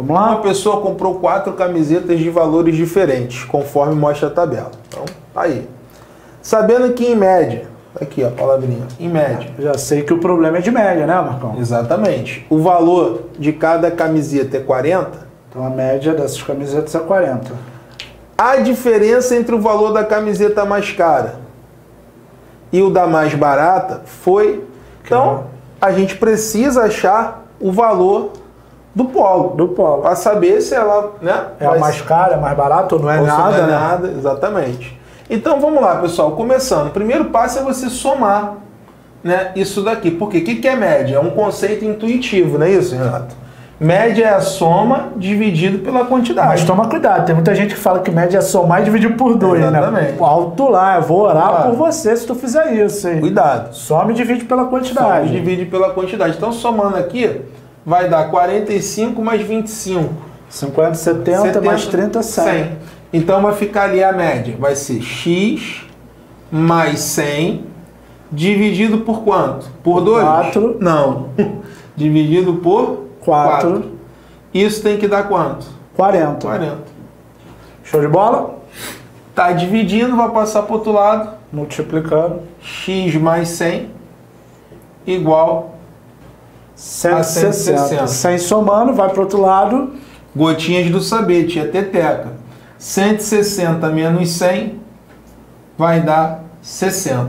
Vamos lá? Uma pessoa comprou quatro camisetas de valores diferentes, conforme mostra a tabela. Então, tá aí. Sabendo que em média, aqui ó, a palavrinha, em média, Já sei que o problema é de média, né, Marcão? exatamente, o valor de cada camiseta é 40, Então a média dessas camisetas é 40. a diferença entre o valor da camiseta mais cara e o da mais barata foi. Então, a gente precisa achar o valor do polo. Do polo. Para saber se ela. Né, É a mais cara, é mais barato ou não é Ou nada, não é né? nada, exatamente. Então vamos lá, pessoal. Começando. O primeiro passo é você somar né, isso daqui. Por quê? O que que é média? É um conceito intuitivo, não é isso, Renato? Média é a soma dividido pela quantidade. Mas toma cuidado, tem muita gente que fala que média é somar e dividir por dois, Exatamente. né? Alto lá, eu vou orar Claro. por você se tu fizer isso, hein? Cuidado. Some e divide pela quantidade. e divide pela quantidade. Então somando aqui, vai dar 45 mais 25. 50, 70, mais 30, 100. Então vai ficar ali a média. Vai ser x mais 100 dividido por quanto? Por 2? Quatro. Não. dividido por Quatro. 4. Isso tem que dar quanto? 40. 40. Show de bola? Tá dividindo, vai passar para o outro lado. Multiplicando. x mais 100 igual 160. 160. 100 somando, vai pro outro lado. gotinhas do saber, tia Teteca. 160 menos 100 vai dar 60.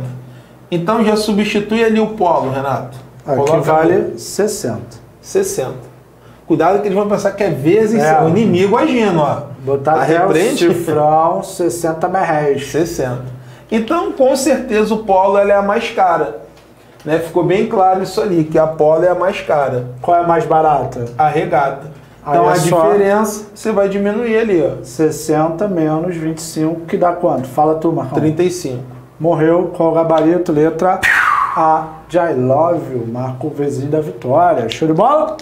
Então já substitui ali o polo, Renato. Aqui Coloca vale 60. 60. Cuidado que eles vão pensar que é vezes É. o inimigo agindo, ó. Botar A até o cifrão 60 merréis. 60. Então, com certeza, o polo ela é a mais cara. Né? Ficou bem claro isso ali, que a polo é a mais cara. Qual é a mais barata? A regata. Aí Então, é a diferença, você vai diminuir ali, ó. 60 menos 25, que dá quanto? Fala tu, Marcão. 35. Morreu, qual o gabarito? Letra A I love you, marca o vizinho da vitória. Show de bola?